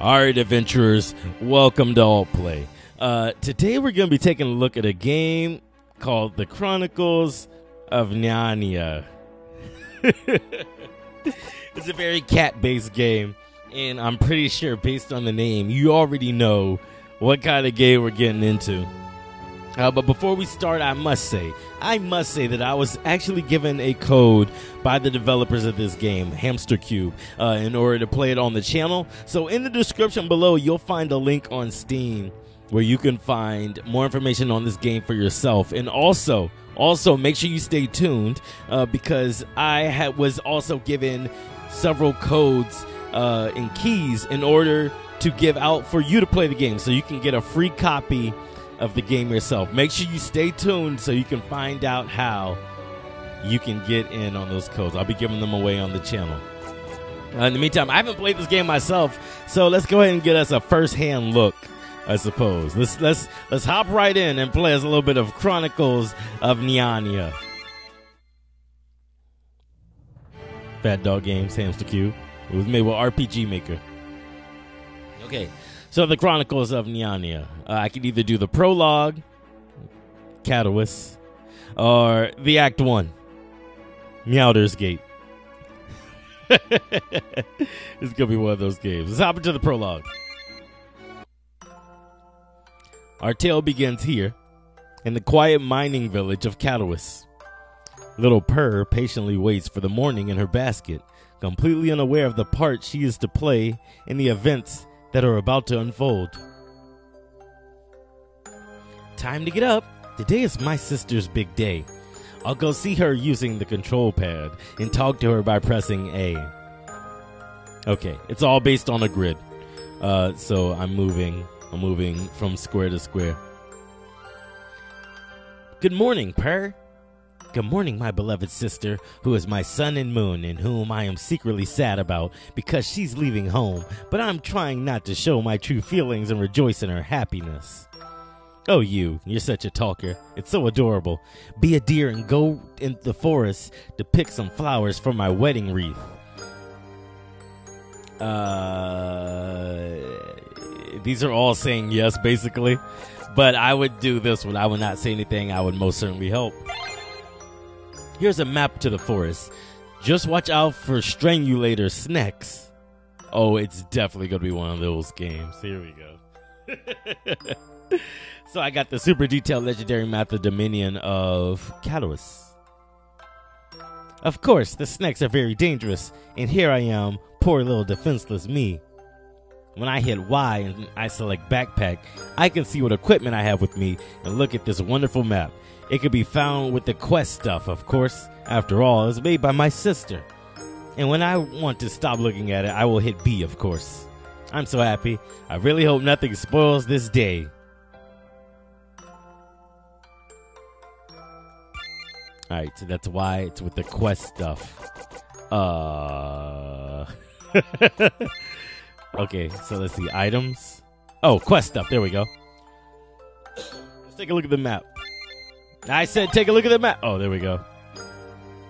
All right, adventurers, welcome to Alt Play. Uh, today we're going to be taking a look at a game called The Chronicles of Nyanya. it's a very cat based game, and I'm pretty sure, based on the name, you already know what kind of game we're getting into. Uh, but before we start, I must say, I must say that I was actually given a code by the developers of this game, Hamster Cube, uh, in order to play it on the channel. So in the description below, you'll find a link on Steam where you can find more information on this game for yourself. And also, also make sure you stay tuned uh, because I ha- was also given several codes uh, and keys in order to give out for you to play the game, so you can get a free copy of the game yourself. Make sure you stay tuned so you can find out how you can get in on those codes. I'll be giving them away on the channel. Uh, in the meantime, I haven't played this game myself, so let's go ahead and get us a first-hand look. I suppose let's let's let's hop right in and play us a little bit of Chronicles of Nyanya. Fat Dog Games, Hamster Q. It was made with RPG Maker. Okay, so the Chronicles of Nyanya. Uh, I can either do the prologue, Catawis, or the Act One, Meowder's Gate. it's gonna be one of those games. Let's hop into the prologue. Our tale begins here, in the quiet mining village of Catawis. Little Purr patiently waits for the morning in her basket, completely unaware of the part she is to play in the events that are about to unfold. Time to get up. Today is my sister's big day. I'll go see her using the control pad and talk to her by pressing A. Okay, it's all based on a grid. Uh, so I'm moving. I'm moving from square to square. Good morning, Purr. Good morning, my beloved sister, who is my sun and moon, and whom I am secretly sad about because she's leaving home, but I'm trying not to show my true feelings and rejoice in her happiness. Oh, you, you're such a talker. It's so adorable. Be a dear and go in the forest to pick some flowers for my wedding wreath. Uh, these are all saying yes, basically. But I would do this one. I would not say anything. I would most certainly help. Here's a map to the forest. Just watch out for strangulator snacks. Oh, it's definitely going to be one of those games. Here we go. so I got the super detailed legendary map of Dominion of Catawis. Of course, the snakes are very dangerous, and here I am, poor little defenseless me. When I hit Y and I select backpack, I can see what equipment I have with me and look at this wonderful map. It could be found with the quest stuff, of course. After all, it's made by my sister. And when I want to stop looking at it, I will hit B, of course. I'm so happy. I really hope nothing spoils this day. Alright, so that's why it's with the quest stuff. Uh. okay, so let's see. Items. Oh, quest stuff. There we go. Let's take a look at the map. I said take a look at the map. Oh, there we go.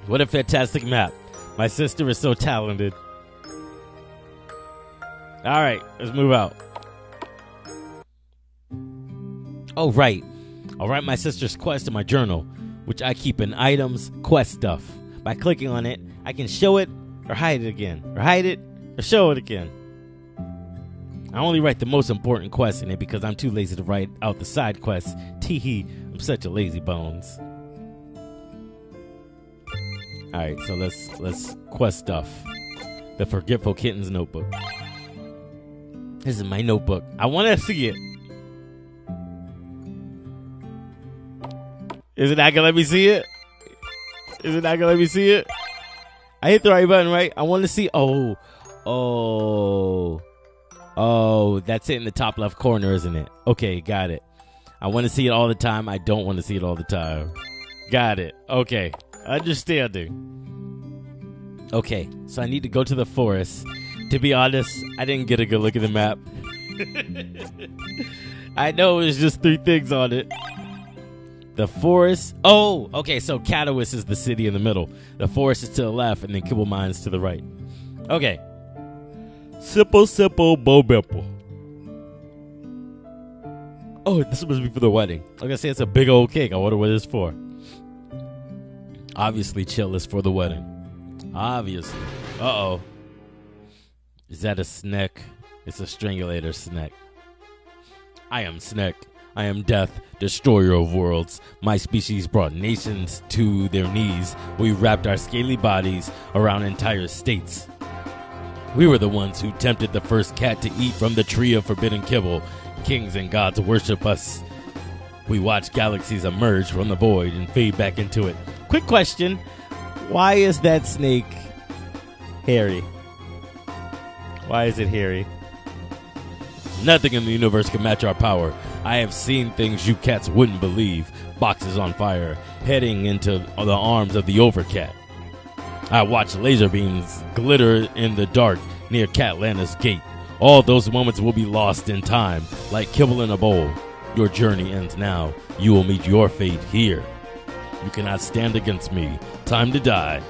What a fantastic map. My sister is so talented. All right, let's move out. Oh, right. I'll write my sister's quest in my journal, which I keep in items, quest stuff. By clicking on it, I can show it or hide it again, or hide it or show it again. I only write the most important quests in it because I'm too lazy to write out the side quests. Teehee, such a lazy bones. Alright, so let's let's quest stuff. The Forgetful Kittens notebook. This is my notebook. I wanna see it. Is it not gonna let me see it? Is it not gonna let me see it? I hit the right button, right? I want to see. Oh, oh, oh. That's it in the top left corner, isn't it? Okay, got it. I want to see it all the time. I don't want to see it all the time. Got it. Okay, understanding. Okay, so I need to go to the forest. To be honest, I didn't get a good look at the map. I know it was just three things on it. The forest. Oh, okay. So Catawis is the city in the middle. The forest is to the left, and then Kibble Mines to the right. Okay. Simple, simple, bo bimple. Oh, this must be for the wedding. Like I say, it's a big old cake. I wonder what it's for. Obviously, chill is for the wedding. Obviously. Uh oh. Is that a snake? It's a strangulator snake. I am Snake. I am death, destroyer of worlds. My species brought nations to their knees. We wrapped our scaly bodies around entire states. We were the ones who tempted the first cat to eat from the tree of forbidden kibble. Kings and gods worship us. We watch galaxies emerge from the void and fade back into it. Quick question Why is that snake hairy? Why is it hairy? Nothing in the universe can match our power. I have seen things you cats wouldn't believe. Boxes on fire, heading into the arms of the Overcat. I watch laser beams glitter in the dark near Catlana's gate. All those moments will be lost in time, like kibble in a bowl. Your journey ends now. You will meet your fate here. You cannot stand against me. Time to die.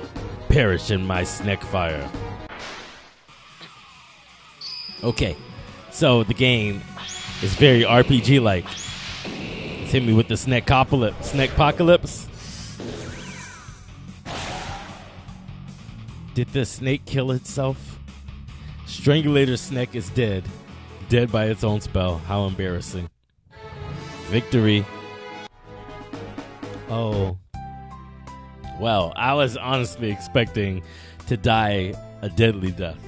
Perish in my snake fire. Okay, so the game is very RPG like. It's hit me with the snake apocalypse. Did the snake kill itself? Strangulator snake is dead. Dead by its own spell. How embarrassing. Victory. Oh. Well, I was honestly expecting to die a deadly death.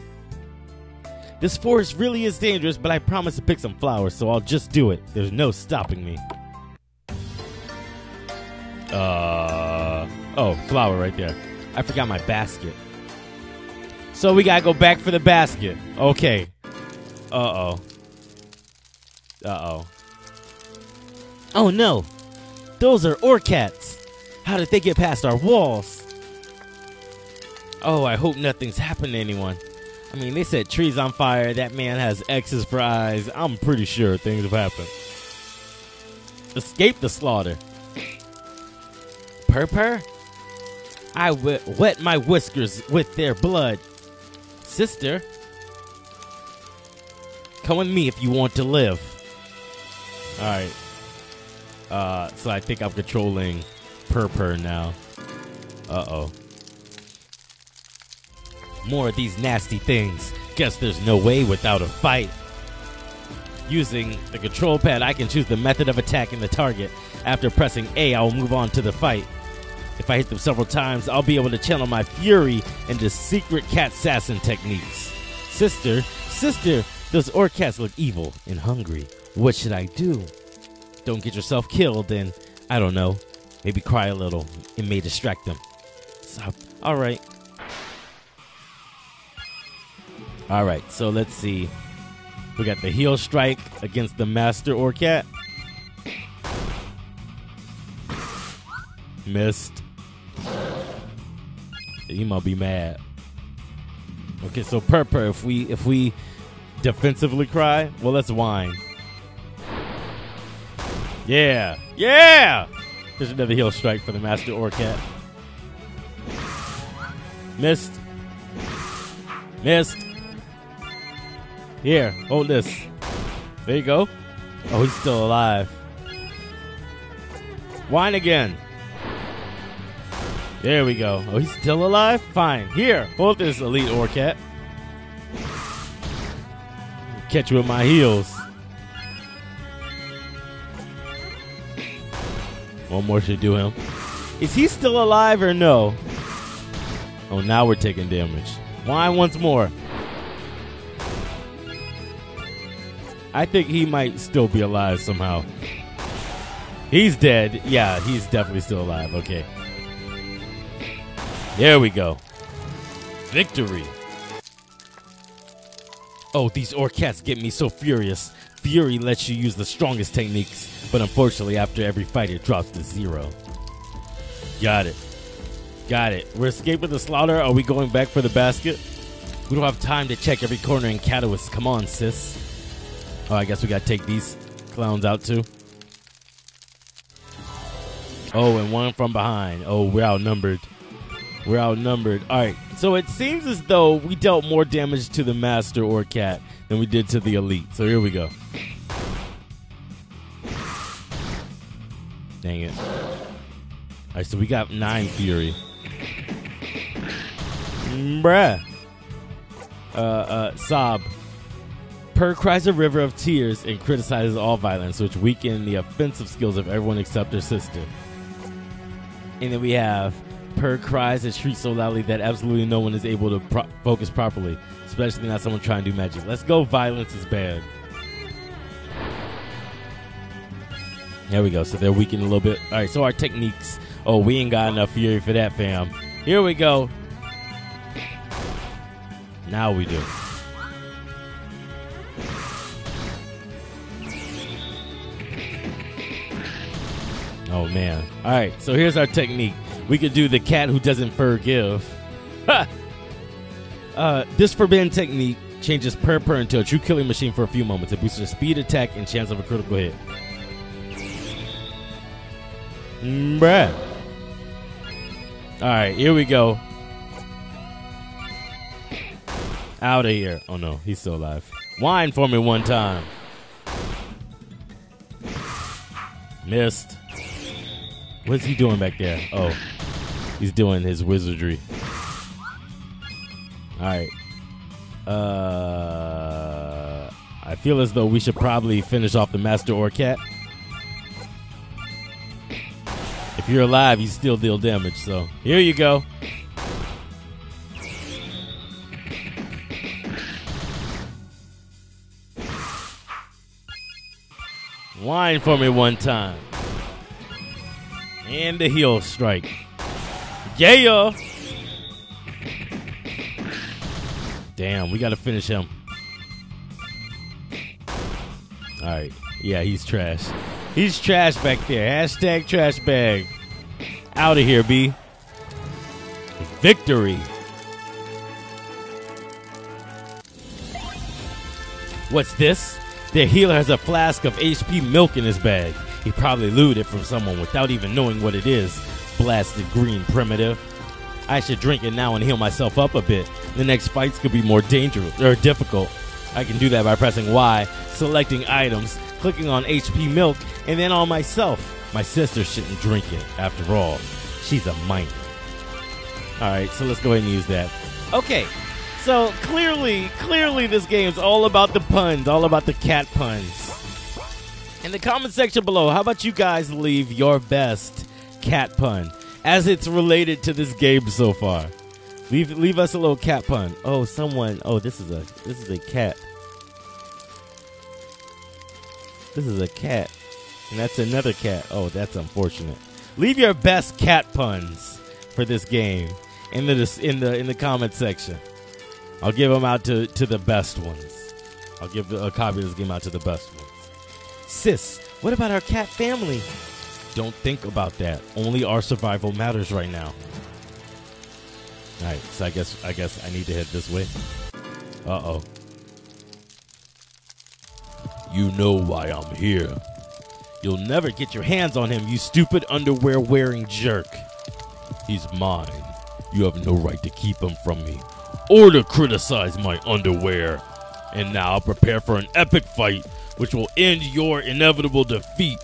This forest really is dangerous, but I promise to pick some flowers, so I'll just do it. There's no stopping me. Uh oh, flower right there. I forgot my basket. So we gotta go back for the basket. Okay. Uh oh. Uh oh. Oh no! Those are orcats! How did they get past our walls? Oh, I hope nothing's happened to anyone. I mean, they said trees on fire, that man has X's for eyes. I'm pretty sure things have happened. Escape the slaughter. Purr I wet my whiskers with their blood. Sister, come with me if you want to live. Alright. Uh, so I think I'm controlling Purr now. Uh oh. More of these nasty things. Guess there's no way without a fight. Using the control pad, I can choose the method of attacking the target. After pressing A, I will move on to the fight. If I hit them several times, I'll be able to channel my fury into secret cat assassin techniques. Sister, sister, those orcats look evil and hungry. What should I do? Don't get yourself killed, and I don't know, maybe cry a little. It may distract them. Stop. All right. All right, so let's see. We got the heel strike against the master orcat. Missed. He might be mad. Okay, so Purpur, if we if we defensively cry, well let's whine. Yeah. Yeah! There's another heel strike for the Master Orcat. Missed. Missed. Here, hold this. There you go. Oh, he's still alive. Whine again. There we go. Oh, he's still alive? Fine. Here, hold this, Elite Orcat. Catch you with my heels. One more should do him. Is he still alive or no? Oh, now we're taking damage. Why once more? I think he might still be alive somehow. He's dead. Yeah, he's definitely still alive. Okay. There we go. Victory. Oh, these Orcats get me so furious. Fury lets you use the strongest techniques, but unfortunately, after every fight, it drops to zero. Got it. Got it. We're escaping the slaughter. Are we going back for the basket? We don't have time to check every corner in Catalyst. Come on, sis. Oh, I guess we gotta take these clowns out too. Oh, and one from behind. Oh, we're outnumbered. We're outnumbered. All right, So it seems as though we dealt more damage to the master orcat than we did to the elite. So here we go. Dang it. All right, so we got nine fury. Bruh. Uh, uh, Sob. Purr cries a river of tears and criticizes all violence, which weaken the offensive skills of everyone except their sister. And then we have Purr cries and shrieks so loudly that absolutely no one is able to pro- focus properly, especially not someone trying to do magic. Let's go. Violence is bad. There we go. So they're weakened a little bit. All right. So our techniques. Oh, we ain't got enough fury for that, fam. Here we go. Now we do. Oh man. All right. So here's our technique. We could do the cat who doesn't forgive. Uh, this forbidden technique changes per per into a true killing machine for a few moments. It boosts your speed, attack, and chance of a critical hit. Bruh. All right, here we go. Out of here. Oh no, he's still alive. Whine for me one time. Missed. What's he doing back there? Oh, he's doing his wizardry. All right. Uh, I feel as though we should probably finish off the master orcat. If you're alive, you still deal damage. So here you go. Whine for me one time. And the heel strike. Yeah. Damn, we got to finish him. All right. Yeah, he's trash. He's trash back there. Hashtag trash bag. Out of here, B. Victory. What's this? The healer has a flask of HP milk in his bag. He probably looted it from someone without even knowing what it is. Blasted green primitive. I should drink it now and heal myself up a bit. The next fights could be more dangerous or difficult. I can do that by pressing Y, selecting items, clicking on HP milk, and then on myself. My sister shouldn't drink it, after all. She's a minor. Alright, so let's go ahead and use that. Okay, so clearly, clearly this game's all about the puns, all about the cat puns. In the comment section below, how about you guys leave your best cat pun as it's related to this game so far? Leave leave us a little cat pun. Oh, someone. Oh, this is a this is a cat. This is a cat, and that's another cat. Oh, that's unfortunate. Leave your best cat puns for this game in the in the in the comment section. I'll give them out to to the best ones. I'll give a copy of this game out to the best ones. Sis, what about our cat family? Don't think about that. Only our survival matters right now. All right, so I guess I guess I need to head this way. Uh oh. You know why I'm here. You'll never get your hands on him, you stupid underwear wearing jerk. He's mine. You have no right to keep him from me or to criticize my underwear. And now prepare for an epic fight which will end your inevitable defeat.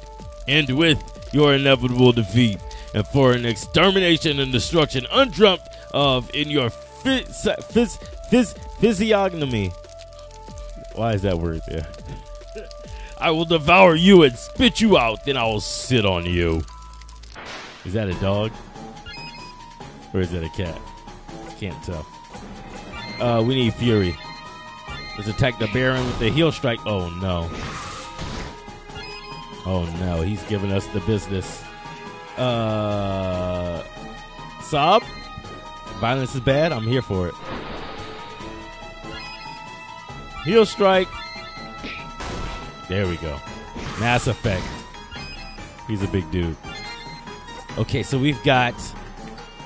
End with your inevitable defeat. And for an extermination and destruction undreamt of in your phys- phys- phys- physiognomy. Why is that word there? I will devour you and spit you out, then I will sit on you. Is that a dog? Or is that a cat? I Can't tell. Uh, we need Fury. Let's attack the Baron with the heel strike. Oh no. Oh no, he's giving us the business. Uh, Sob? Violence is bad? I'm here for it. Heel strike. There we go. Mass effect. He's a big dude. Okay, so we've got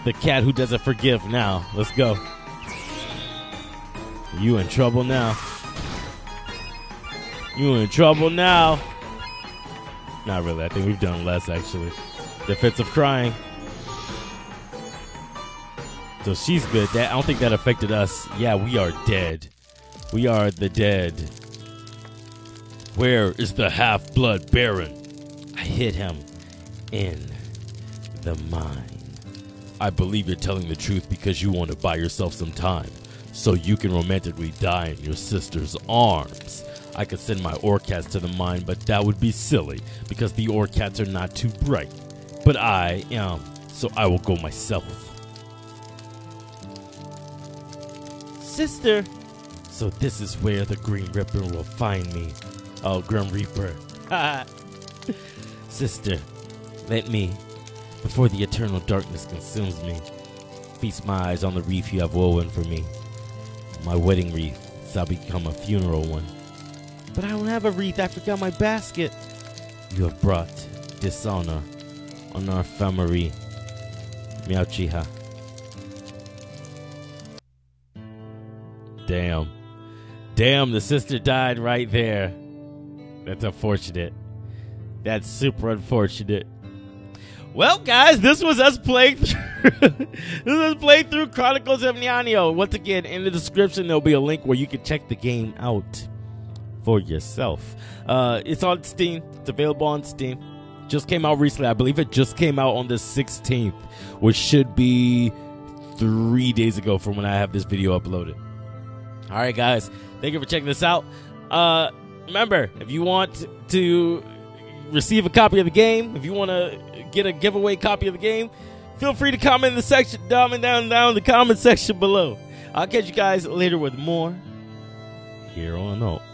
the cat who doesn't forgive now. Let's go. You in trouble now. You in trouble now. Not really. I think we've done less actually. Defensive crying. So she's good. That I don't think that affected us. Yeah, we are dead. We are the dead. Where is the half blood baron? I hit him in the mine. I believe you're telling the truth because you want to buy yourself some time so you can romantically die in your sister's arms. I could send my Orcats to the mine, but that would be silly because the Orcats are not too bright. But I am, so I will go myself. Sister! So this is where the Green Reaper will find me. Oh, Grim Reaper. Sister, let me, before the eternal darkness consumes me, feast my eyes on the wreath you have woven for me. My wedding wreath shall become a funeral one. But I don't have a wreath. I forgot my basket. You have brought dishonor on our family. Miauchiha. Damn. Damn, the sister died right there. That's unfortunate. That's super unfortunate. Well, guys, this was us playing through. this was playing through Chronicles of Nyanya. Once again, in the description, there'll be a link where you can check the game out for yourself. Uh, it's on Steam. It's available on Steam. Just came out recently. I believe it just came out on the 16th, which should be three days ago from when I have this video uploaded. All right, guys. Thank you for checking this out. Uh, remember, if you want to receive a copy of the game, if you want to get a giveaway copy of the game, feel free to comment in the section down and down down in the comment section below. I'll catch you guys later with more here on Play.